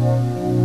Música